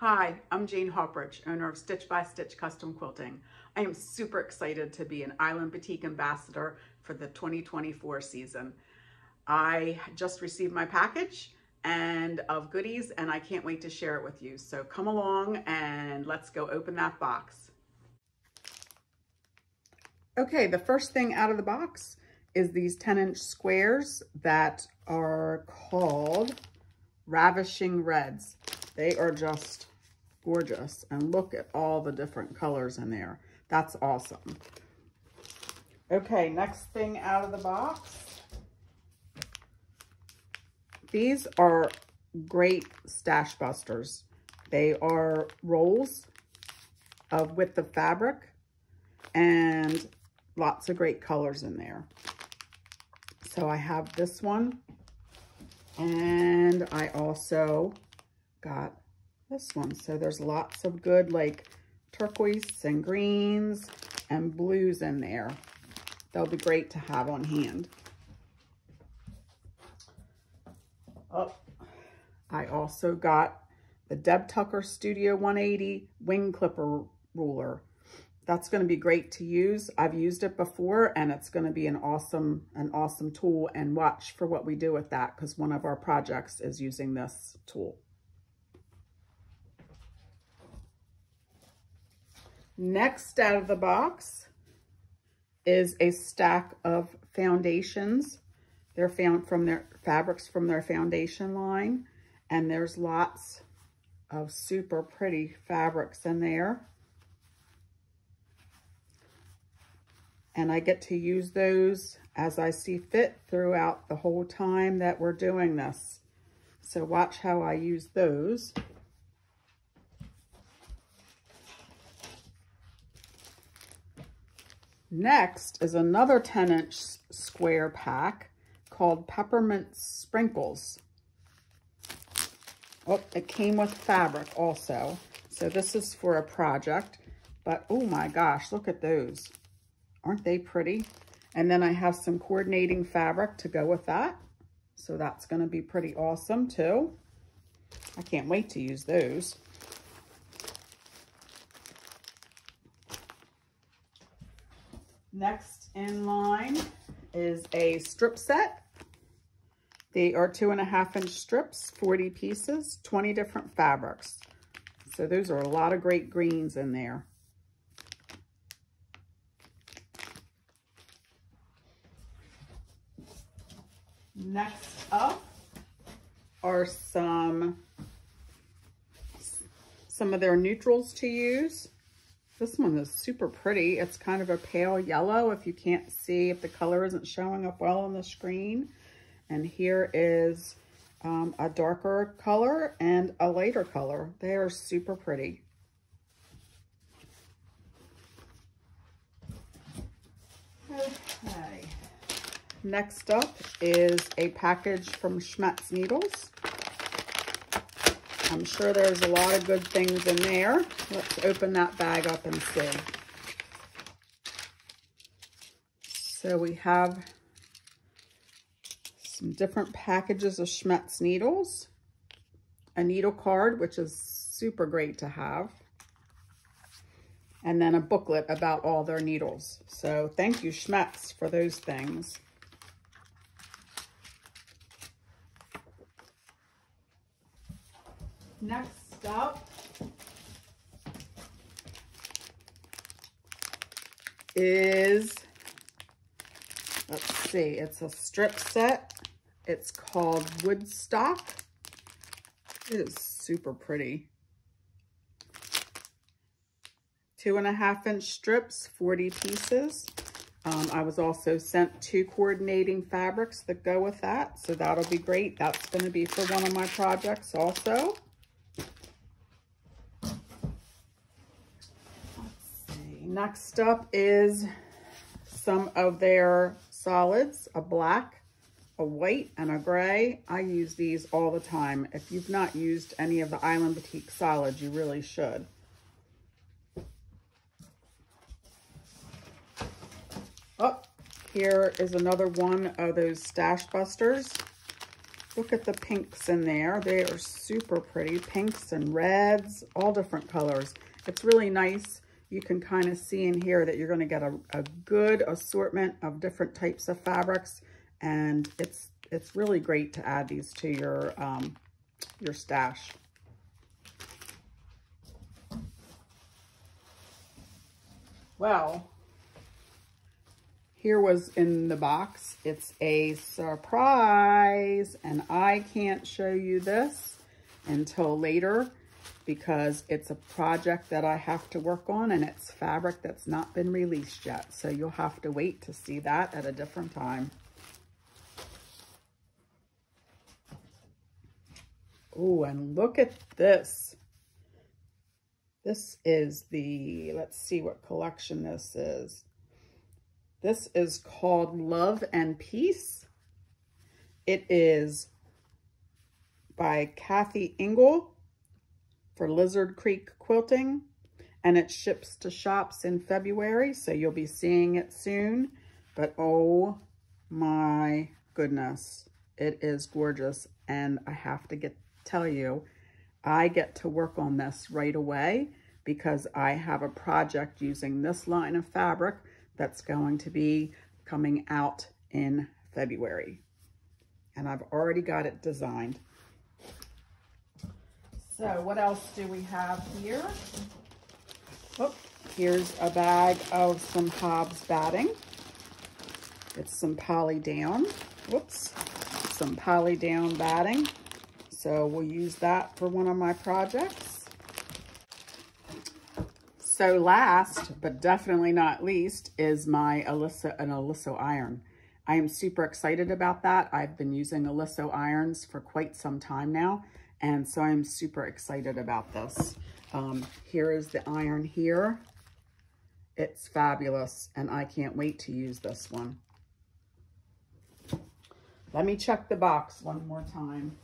Hi, I'm Jane Hauprich, owner of Stitch by Stitch Custom Quilting. I am super excited to be an Island Batik ambassador for the 2024 season. I just received my package and of goodies and I can't wait to share it with you. So come along and let's go open that box. Okay, the first thing out of the box is these 10 inch squares that are called Ravishing Reds. They are just gorgeous. And look at all the different colors in there. That's awesome. Okay, next thing out of the box. These are great stash busters. They are rolls of width of fabric and lots of great colors in there. So I have this one and I also got this one. So there's lots of good like turquoise and greens and blues in there. They'll be great to have on hand. Oh, I also got the Deb Tucker Studio 180 wing clipper ruler that's going to be great to use. I've used it before and it's going to be an awesome, an awesome tool and watch for what we do with that because one of our projects is using this tool. Next out of the box is a stack of foundations. They're found from their fabrics from their foundation line. And there's lots of super pretty fabrics in there. and I get to use those as I see fit throughout the whole time that we're doing this. So watch how I use those. Next is another 10 inch square pack called Peppermint Sprinkles. Oh, it came with fabric also. So this is for a project, but oh my gosh, look at those. Aren't they pretty? And then I have some coordinating fabric to go with that. So that's going to be pretty awesome too. I can't wait to use those. Next in line is a strip set. They are two and a half inch strips, 40 pieces, 20 different fabrics. So those are a lot of great greens in there. Next up are some, some of their neutrals to use. This one is super pretty. It's kind of a pale yellow if you can't see, if the color isn't showing up well on the screen. And here is um, a darker color and a lighter color. They are super pretty. Okay. Next up is a package from Schmetz Needles. I'm sure there's a lot of good things in there. Let's open that bag up and see. So we have some different packages of Schmetz needles, a needle card, which is super great to have, and then a booklet about all their needles. So thank you, Schmetz, for those things. Next up is, let's see, it's a strip set. It's called Woodstock. It is super pretty. Two and a half inch strips, 40 pieces. Um, I was also sent two coordinating fabrics that go with that, so that'll be great. That's going to be for one of my projects also. Next up is some of their solids, a black, a white, and a gray. I use these all the time. If you've not used any of the Island Batik solids, you really should. Oh, here is another one of those stash busters. Look at the pinks in there. They are super pretty. Pinks and reds, all different colors. It's really nice. You can kind of see in here that you're going to get a, a good assortment of different types of fabrics. And it's it's really great to add these to your, um, your stash. Well, here was in the box. It's a surprise, and I can't show you this until later because it's a project that I have to work on and it's fabric that's not been released yet. So you'll have to wait to see that at a different time. Oh, and look at this. This is the, let's see what collection this is. This is called Love and Peace. It is by Kathy Engle for Lizard Creek Quilting. And it ships to shops in February, so you'll be seeing it soon. But oh my goodness, it is gorgeous. And I have to get tell you, I get to work on this right away because I have a project using this line of fabric that's going to be coming out in February. And I've already got it designed. So what else do we have here? Oh, here's a bag of some Hobbs batting. It's some poly down. Whoops. Some poly down batting. So we'll use that for one of my projects. So last, but definitely not least, is my Oliso, and Oliso iron. I am super excited about that. I've been using Oliso irons for quite some time now, and so I'm super excited about this. Um, here is the iron here. It's fabulous, and I can't wait to use this one. Let me check the box one more time.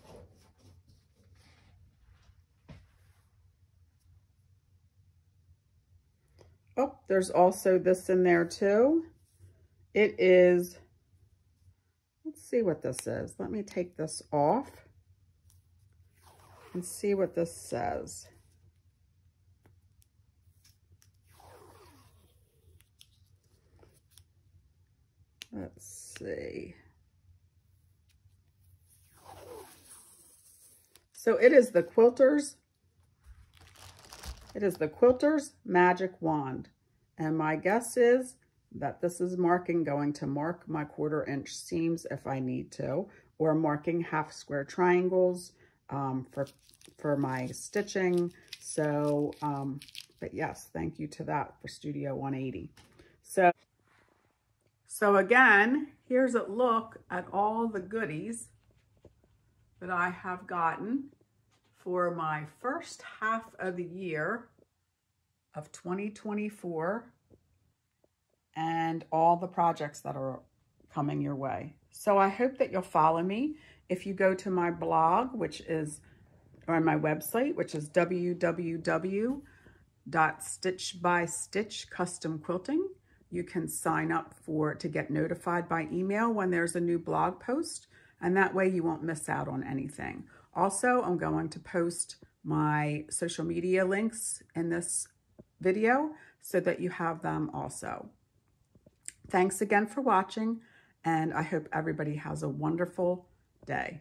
Oh, there's also this in there too. It is, let's see what this is. Let me take this off and see what this says. Let's see. So it is the Quilters it is the Quilter's Magic Wand. And my guess is that this is marking going to mark my quarter inch seams if I need to, or marking half square triangles um, for, for my stitching. So, um, but yes, thank you to that for Studio 180. So, so again, here's a look at all the goodies that I have gotten for my first half of the year of 2024 and all the projects that are coming your way. So I hope that you'll follow me. If you go to my blog, which is, or my website, which is www.stitchbystitchcustomquilting, you can sign up for to get notified by email when there's a new blog post, and that way you won't miss out on anything. Also, I'm going to post my social media links in this video so that you have them also. Thanks again for watching, and I hope everybody has a wonderful day.